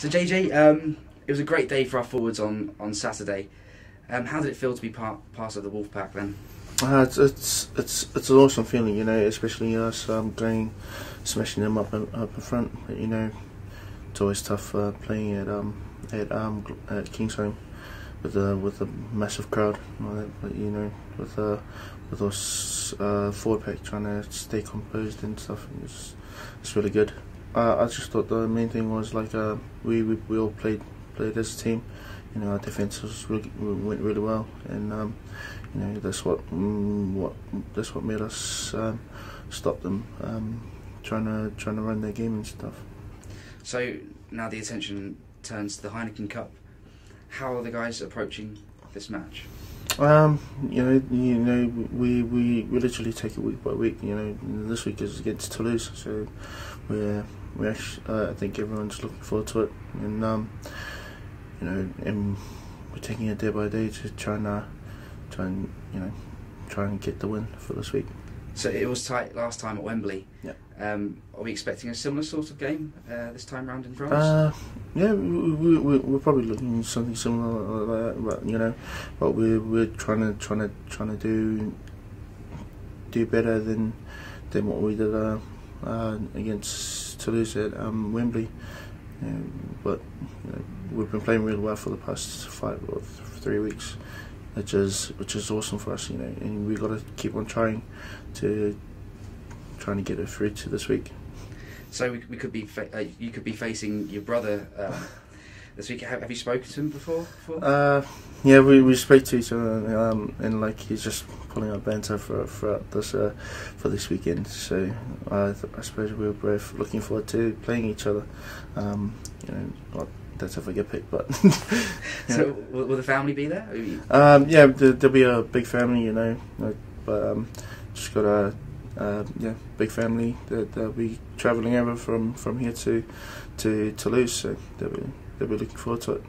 So JJ, um, it was a great day for our forwards on on Saturday. Um, how did it feel to be part part of the Wolfpack then? Uh, it's, it's it's it's an awesome feeling, you know, especially us um, going smashing them up up in front. You know, it's always tough uh, playing at um at um at Kingsholm with a with a massive crowd, but you know with uh with us uh, forward pack trying to stay composed and stuff. It's it's really good. Uh, I just thought the main thing was like uh, we, we we all played played as a team. You know, our defense was really, went really well, and um, you know that's what mm, what that's what made us um, stop them um, trying to trying to run their game and stuff. So now the attention turns to the Heineken Cup. How are the guys approaching this match? Um, you know, you know, we, we, we literally take it week by week. You know, this week is against Toulouse, so we're we actually, uh, I think everyone's looking forward to it, and um, you know, and we're taking it day by day to try and uh, try and you know try and get the win for this week. So it was tight last time at Wembley. Yeah. Um, are we expecting a similar sort of game uh, this time round in France? Uh, yeah, we, we, we're probably looking something similar like that, but you know, but we're we're trying to trying to trying to do do better than than what we did uh, uh, against Toulouse at um, Wembley. but you know, we've been playing really well for the past five or three weeks, which is which is awesome for us. You know, and we got to keep on trying to trying to get it through to this week. So we, we could be uh, you could be facing your brother um, this week. Have, have, you spoken to him before? before? Uh, yeah, we, we spoke to each other, um, and like he's just pulling up banter for for this uh, for this weekend. So I, I suppose we are both looking forward to playing each other. Um, you know, not, that's if I get picked, but. so will, will, the family be there? Um, yeah, there, will be a big family, you know, but um, just got a uh, yeah, big family that they'll be travelling over from, from here to to Toulouse, so they'll be, they'll be looking forward to it.